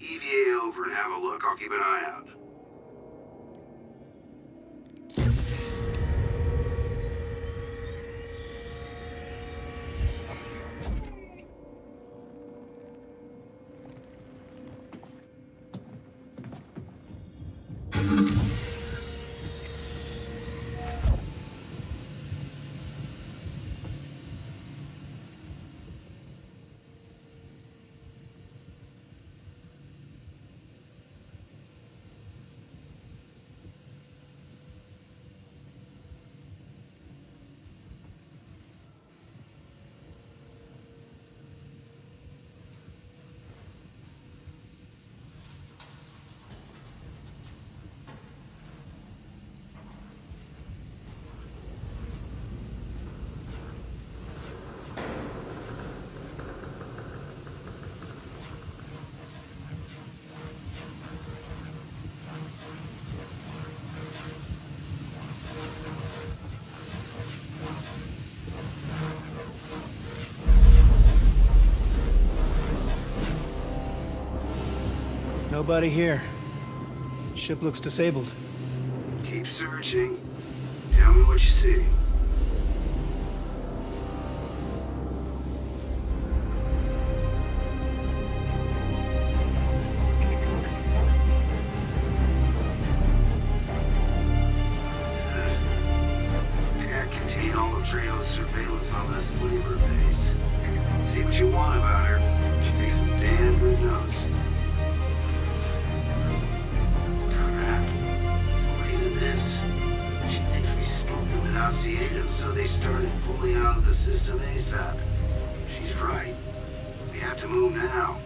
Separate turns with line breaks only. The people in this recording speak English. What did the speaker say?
EVA over and have a look. I'll keep an eye out.
Nobody here. Ship looks disabled.
Keep searching. Tell me what you see. Surveillance on the slaver base. See what you want about her. She takes some damn good notes. System ASAP. She's right. We have to move now.